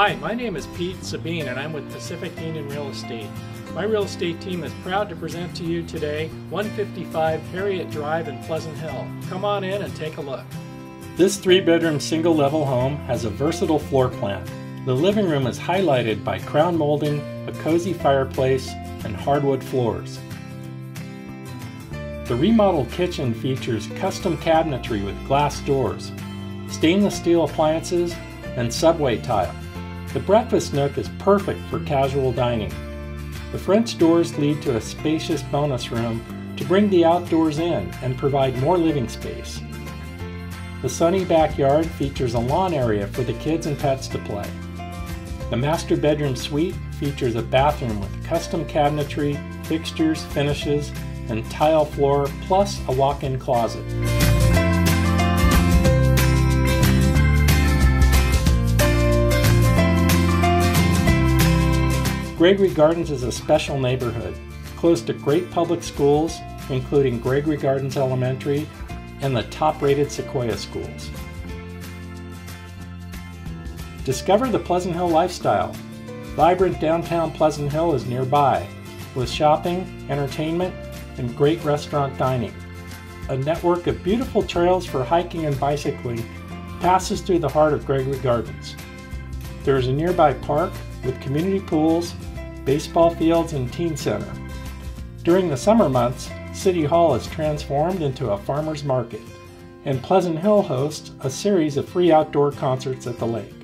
Hi, my name is Pete Sabine and I'm with Pacific Union Real Estate. My real estate team is proud to present to you today 155 Harriet Drive in Pleasant Hill. Come on in and take a look. This three bedroom single level home has a versatile floor plan. The living room is highlighted by crown molding, a cozy fireplace, and hardwood floors. The remodeled kitchen features custom cabinetry with glass doors, stainless steel appliances, and subway tile. The breakfast nook is perfect for casual dining. The French doors lead to a spacious bonus room to bring the outdoors in and provide more living space. The sunny backyard features a lawn area for the kids and pets to play. The master bedroom suite features a bathroom with custom cabinetry, fixtures, finishes, and tile floor, plus a walk-in closet. Gregory Gardens is a special neighborhood, close to great public schools, including Gregory Gardens Elementary and the top-rated Sequoia schools. Discover the Pleasant Hill lifestyle. Vibrant downtown Pleasant Hill is nearby, with shopping, entertainment, and great restaurant dining. A network of beautiful trails for hiking and bicycling passes through the heart of Gregory Gardens. There is a nearby park with community pools, baseball fields, and teen center. During the summer months, City Hall is transformed into a farmer's market, and Pleasant Hill hosts a series of free outdoor concerts at the lake.